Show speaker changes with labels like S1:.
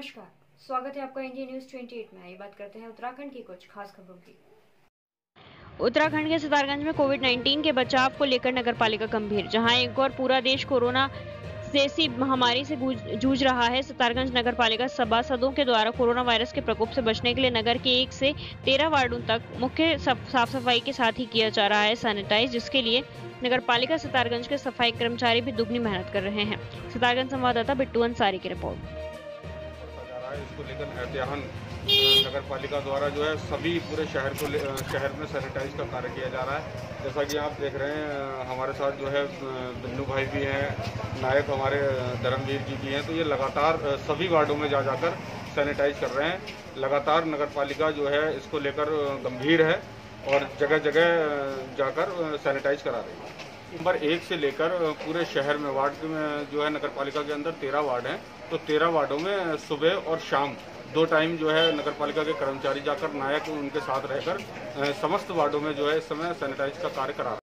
S1: स्वागत है आपका इंडिया न्यूज़ 28 में। आइए बात करते हैं उत्तराखंड की कुछ खास खबरों की।
S2: उत्तराखंड के सितारगंज में कोविड 19 के बचाव को लेकर नगर पालिका गंभीर, जहाँ एक और पूरा देश कोरोना जैसी महामारी से जूझ रहा है। सितारगंज नगर पालिका सभासदों के द्वारा कोरोना वायरस के प्रकोप से बचने के लिए नगर के एक से तेरह वार्डों तक मुख्य साफ़ सफ़ाई के साथ ही किया जा रहा है सैनिटाइज जिसके लिए नगर पालिका सितारगंज के सफ़ाई कर्मचारी भी दुगनी मेहनत कर रहे हैं। सितारगंज संवाददाता बिट्टू अंसारी की रिपोर्ट।
S3: इसको लेकर एहतियान नगर पालिका द्वारा जो है सभी पूरे शहर को शहर में सैनिटाइज का कार्य किया जा रहा है। जैसा कि आप देख रहे हैं हमारे साथ जो है बिन्नू भाई भी हैं, नायक हमारे धर्मवीर जी भी हैं तो ये लगातार सभी वार्डों में जा जाकर सैनिटाइज कर रहे हैं। लगातार नगर पालिका जो है, इसको लेकर गंभीर है और जगह जगह जाकर सैनिटाइज करा रही है। नंबर एक से लेकर पूरे शहर में, वार्ड में जो है नगर पालिका के अंदर तेरह वार्ड हैं। तो तेरह वार्डों में सुबह और शाम दो टाइम जो है नगर पालिका के कर्मचारी जाकर, नायक उनके साथ रहकर समस्त वार्डों में जो है इस समय सैनिटाइज का कार्य करा